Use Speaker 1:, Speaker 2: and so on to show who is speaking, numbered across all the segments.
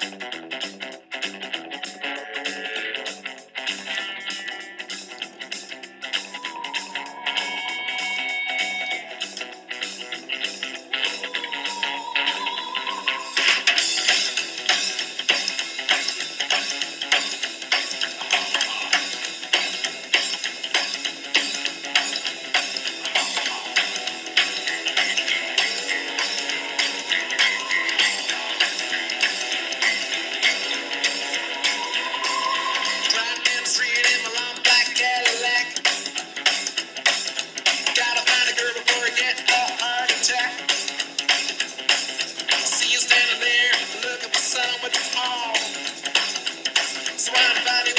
Speaker 1: Driving to call. So I'm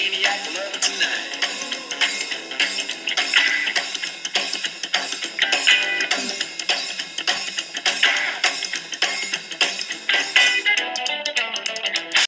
Speaker 1: maniac love tonight.